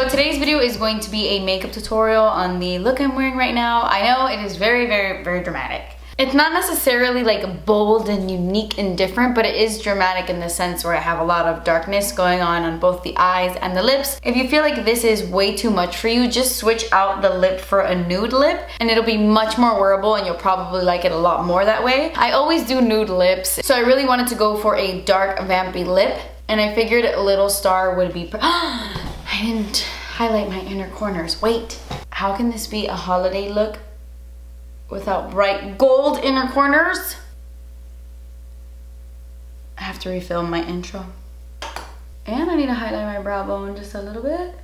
So today's video is going to be a makeup tutorial on the look I'm wearing right now. I know it is very, very, very dramatic. It's not necessarily like bold and unique and different, but it is dramatic in the sense where I have a lot of darkness going on on both the eyes and the lips. If you feel like this is way too much for you, just switch out the lip for a nude lip and it'll be much more wearable and you'll probably like it a lot more that way. I always do nude lips, so I really wanted to go for a dark vampy lip and I figured Little Star would be, didn't highlight my inner corners. Wait, how can this be a holiday look without bright gold inner corners. I have to refilm my intro. And I need to highlight my brow bone just a little bit.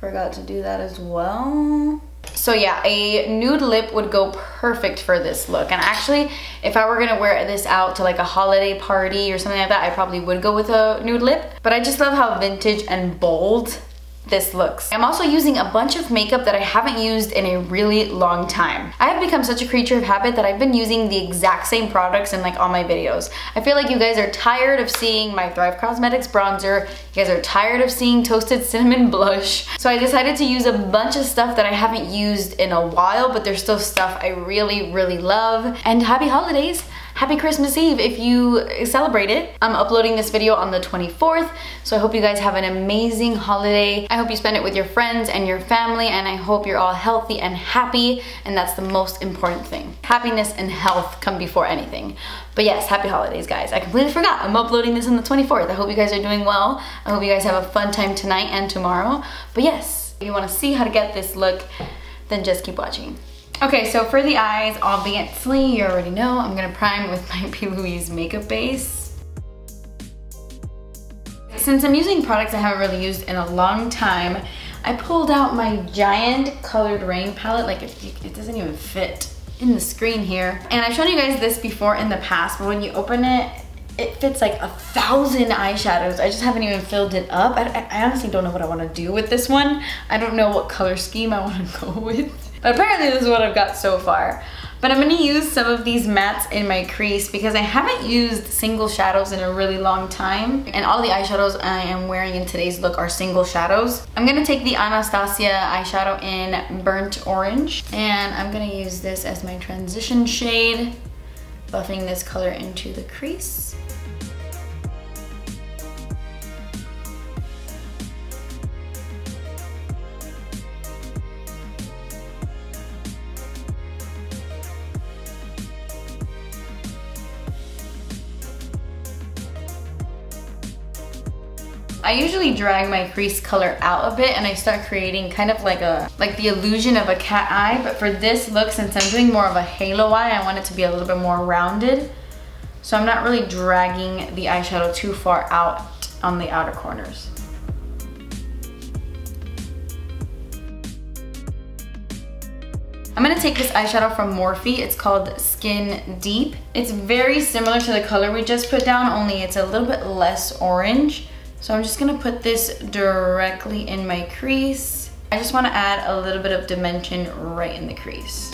Forgot to do that as well. So yeah, a nude lip would go perfect for this look. And actually, if I were gonna wear this out to like a holiday party or something like that, I probably would go with a nude lip. But I just love how vintage and bold this looks. I'm also using a bunch of makeup that I haven't used in a really long time. I have become such a creature of habit that I've been using the exact same products in like all my videos. I feel like you guys are tired of seeing my Thrive Cosmetics bronzer, you guys are tired of seeing Toasted Cinnamon blush, so I decided to use a bunch of stuff that I haven't used in a while, but there's still stuff I really, really love. And happy holidays! Happy Christmas Eve if you celebrate it. I'm uploading this video on the 24th, so I hope you guys have an amazing holiday. I hope you spend it with your friends and your family, and I hope you're all healthy and happy, and that's the most important thing. Happiness and health come before anything. But yes, happy holidays, guys. I completely forgot. I'm uploading this on the 24th. I hope you guys are doing well. I hope you guys have a fun time tonight and tomorrow. But yes, if you wanna see how to get this look, then just keep watching. Okay, so for the eyes, obviously, you already know, I'm gonna prime with my P. Louise makeup base. Since I'm using products I haven't really used in a long time, I pulled out my giant Coloured Raine palette, like it, it doesn't even fit in the screen here. And I've shown you guys this before in the past, but when you open it, it fits like a thousand eyeshadows. I just haven't even filled it up. I, I honestly don't know what I wanna do with this one. I don't know what color scheme I wanna go with. But apparently this is what I've got so far. But I'm gonna use some of these mattes in my crease because I haven't used single shadows in a really long time. And all the eyeshadows I am wearing in today's look are single shadows. I'm gonna take the Anastasia eyeshadow in Burnt Orange. And I'm gonna use this as my transition shade, buffing this color into the crease. I usually drag my crease color out a bit and I start creating kind of like a like the illusion of a cat eye but for this look since I'm doing more of a halo eye I want it to be a little bit more rounded so I'm not really dragging the eyeshadow too far out on the outer corners. I'm gonna take this eyeshadow from Morphe. It's called Skin Deep. It's very similar to the color we just put down, only it's a little bit less orange. So I'm just gonna put this directly in my crease. I just wanna add a little bit of dimension right in the crease.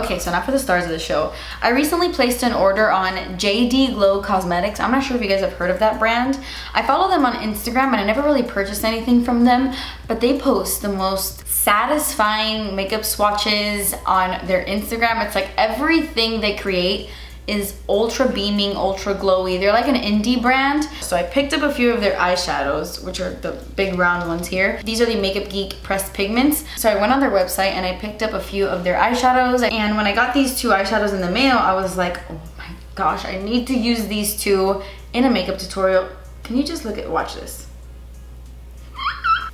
Okay, so now for the stars of the show. I recently placed an order on JD Glow Cosmetics. I'm not sure if you guys have heard of that brand. I follow them on Instagram and I never really purchased anything from them, but they post the most satisfying makeup swatches on their Instagram. It's like everything they create is ultra beaming, ultra glowy. They're like an indie brand. So I picked up a few of their eyeshadows, which are the big round ones here. These are the Makeup Geek pressed pigments. So I went on their website and I picked up a few of their eyeshadows. And when I got these two eyeshadows in the mail, I was like, oh my gosh, I need to use these two in a makeup tutorial. Can you just look at, watch this.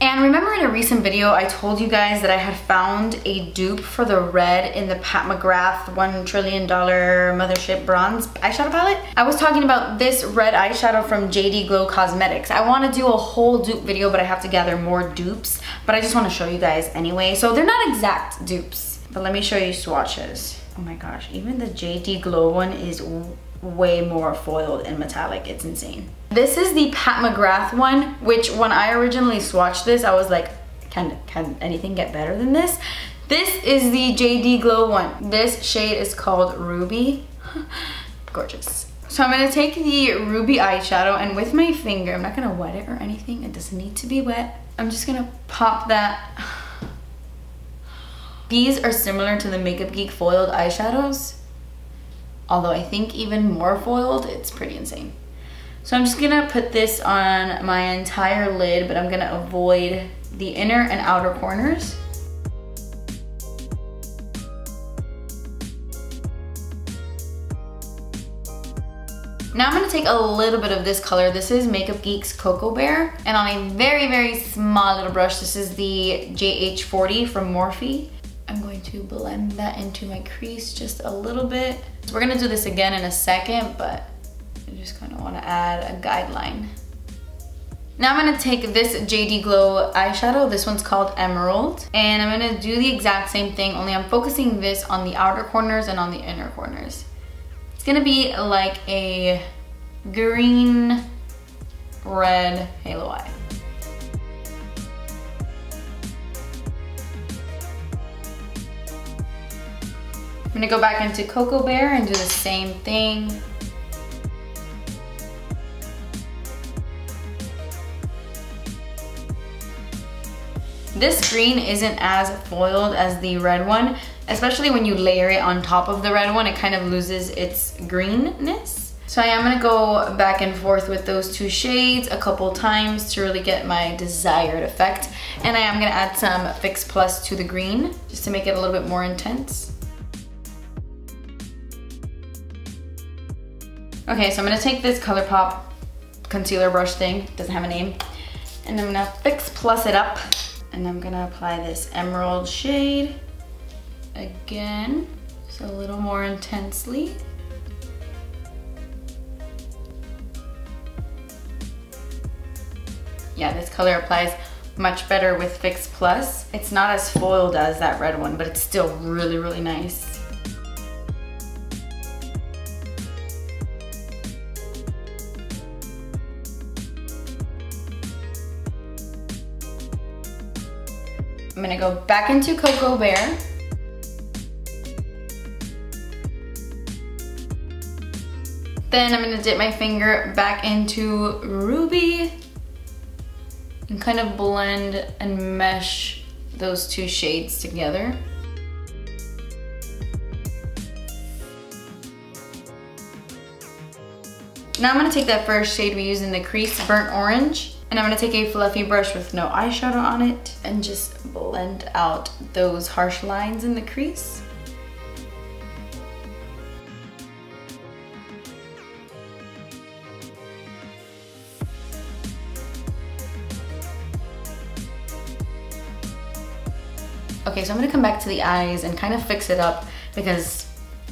And remember in a recent video, I told you guys that I had found a dupe for the red in the Pat McGrath $1 trillion Mothership Bronze eyeshadow palette. I was talking about this red eyeshadow from JD Glow Cosmetics. I wanna do a whole dupe video, but I have to gather more dupes. But I just wanna show you guys anyway. So they're not exact dupes, but let me show you swatches. Oh my gosh, even the JD Glow one is way more foiled and metallic. It's insane. This is the Pat McGrath one, which when I originally swatched this, I was like, can, can anything get better than this? This is the JD Glow one. This shade is called Ruby. Gorgeous So I'm gonna take the Ruby eyeshadow and with my finger, I'm not gonna wet it or anything. It doesn't need to be wet. I'm just gonna pop that. These are similar to the Makeup Geek foiled eyeshadows. Although I think even more foiled, it's pretty insane. So I'm just gonna put this on my entire lid, but I'm gonna avoid the inner and outer corners. Now I'm gonna take a little bit of this color. This is Makeup Geek's Cocoa Bear. And on a very, very small little brush, this is the JH40 from Morphe. I'm going to blend that into my crease just a little bit. So we're gonna do this again in a second, but just kind of wanna add a guideline. Now I'm gonna take this JD Glow eyeshadow. This one's called Emerald. And I'm gonna do the exact same thing, only I'm focusing this on the outer corners and on the inner corners. It's gonna be like a green, red halo eye. I'm gonna go back into Cocoa Bear and do the same thing. This green isn't as foiled as the red one, especially when you layer it on top of the red one, it kind of loses its greenness. So I am gonna go back and forth with those two shades a couple times to really get my desired effect. And I am gonna add some Fix Plus to the green, just to make it a little bit more intense. Okay, so I'm gonna take this ColourPop concealer brush thing, doesn't have a name, and I'm gonna Fix Plus it up and I'm gonna apply this emerald shade again, just a little more intensely. Yeah, this color applies much better with Fix Plus. It's not as foiled as that red one, but it's still really, really nice. Go back into Cocoa Bear. Then I'm gonna dip my finger back into Ruby and kind of blend and mesh those two shades together. Now I'm gonna take that first shade we used in the crease, Burnt Orange, and I'm gonna take a fluffy brush with no eyeshadow on it and just blend out those harsh lines in the crease. Okay, so I'm gonna come back to the eyes and kind of fix it up because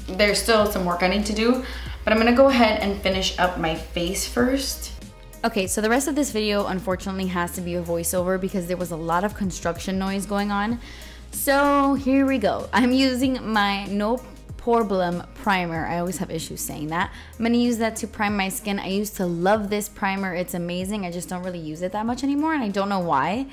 there's still some work I need to do, but I'm gonna go ahead and finish up my face first. Okay, so the rest of this video unfortunately has to be a voiceover because there was a lot of construction noise going on. So here we go. I'm using my No Poreblem primer. I always have issues saying that. I'm gonna use that to prime my skin. I used to love this primer. It's amazing. I just don't really use it that much anymore and I don't know why.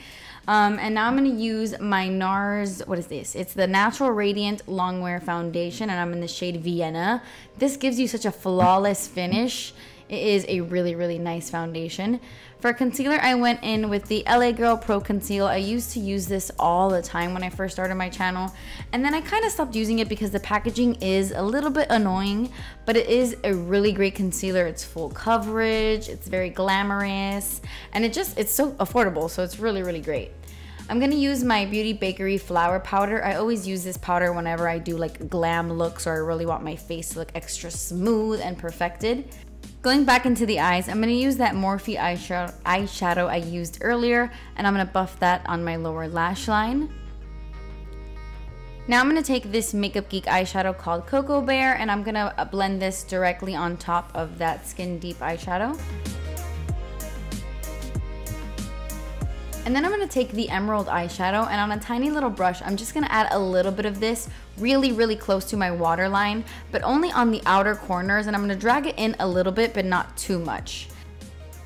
Um, and now I'm gonna use my NARS, what is this? It's the Natural Radiant Longwear Foundation and I'm in the shade Vienna. This gives you such a flawless finish. It is a really, really nice foundation. For concealer, I went in with the LA Girl Pro Conceal. I used to use this all the time when I first started my channel. And then I kind of stopped using it because the packaging is a little bit annoying, but it is a really great concealer. It's full coverage, it's very glamorous, and it just, it's so affordable, so it's really, really great. I'm gonna use my Beauty Bakerie Flour Powder. I always use this powder whenever I do like glam looks or I really want my face to look extra smooth and perfected. Going back into the eyes, I'm going to use that Morphe eyeshadow, I used earlier, and I'm going to buff that on my lower lash line. Now I'm going to take this Makeup Geek eyeshadow called Cocoa Bear, and I'm going to blend this directly on top of that Skin Deep eyeshadow. And then I'm gonna take the emerald eyeshadow and on a tiny little brush, I'm just gonna add a little bit of this really, really close to my waterline, but only on the outer corners. And I'm gonna drag it in a little bit, but not too much.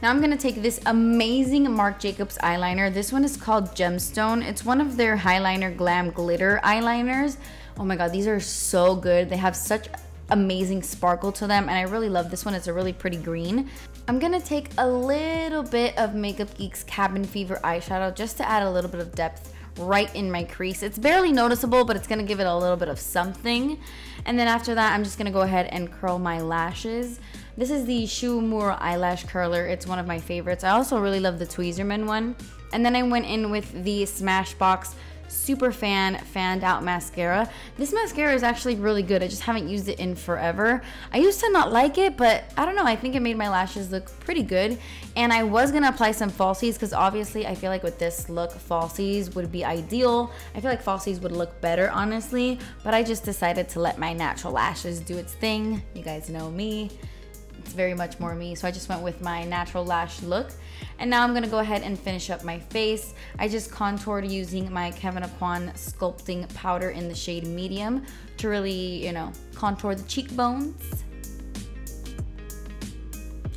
Now I'm gonna take this amazing Marc Jacobs eyeliner. This one is called Gemstone. It's one of their Highliner Glam Glitter eyeliners. Oh my God, these are so good. They have such amazing sparkle to them and I really love this one. It's a really pretty green. I'm gonna take a little bit of Makeup Geek's Cabin Fever eyeshadow just to add a little bit of depth right in my crease. It's barely noticeable, but it's gonna give it a little bit of something. And then after that, I'm just gonna go ahead and curl my lashes. This is the Shu Uemura eyelash curler. It's one of my favorites. I also really love the Tweezerman one. And then I went in with the Smashbox Super Fan Fanned Out Mascara. This mascara is actually really good. I just haven't used it in forever. I used to not like it, but I don't know. I think it made my lashes look pretty good. And I was to apply some falsies because obviously I feel like with this look, falsies would be ideal. I feel like falsies would look better, honestly. But I just decided to let my natural lashes do its thing. You guys know me. It's very much more me. So I just went with my natural lash look. And now I'm gonna go ahead and finish up my face. I just contoured using my Kevyn Aucoin sculpting powder in the shade medium to really, you know, contour the cheekbones.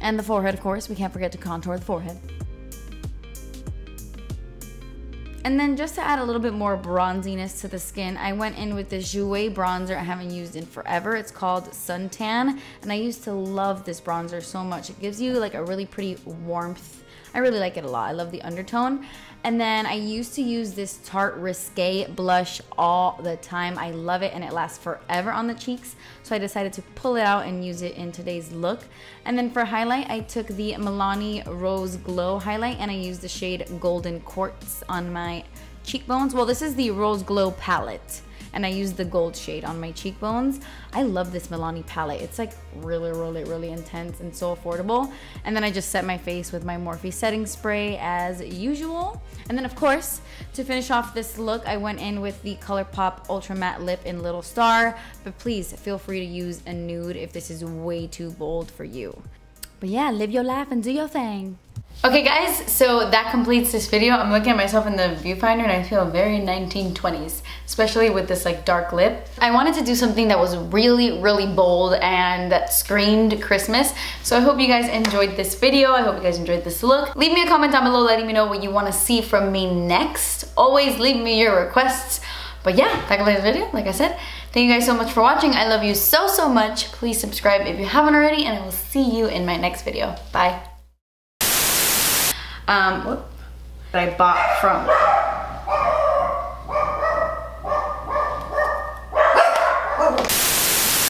And the forehead, of course. We can't forget to contour the forehead. And then just to add a little bit more bronziness to the skin, I went in with the Jouer bronzer I haven't used in forever. It's called Suntan, and I used to love this bronzer so much. It gives you like a really pretty warmth I really like it a lot. I love the undertone. And then I used to use this Tarte Risque blush all the time. I love it and it lasts forever on the cheeks. So I decided to pull it out and use it in today's look. And then for highlight, I took the Milani Rose Glow highlight and I used the shade Golden Quartz on my cheekbones. Well, this is the Rose Glow palette and I use the gold shade on my cheekbones. I love this Milani palette. It's like really, really, really intense and so affordable. And then I just set my face with my Morphe setting spray as usual. And then of course, to finish off this look, I went in with the ColourPop Ultra Matte Lip in Little Star, but please feel free to use a nude if this is way too bold for you. But yeah, live your life and do your thing. Okay guys, so that completes this video. I'm looking at myself in the viewfinder and I feel very 1920s, especially with this like dark lip. I wanted to do something that was really, really bold and that screamed Christmas. So I hope you guys enjoyed this video. I hope you guys enjoyed this look. Leave me a comment down below letting me know what you want to see from me next. Always leave me your requests. But yeah, that completes the video, like I said. Thank you guys so much for watching. I love you so, so much. Please subscribe if you haven't already and I will see you in my next video. Bye um, that I bought from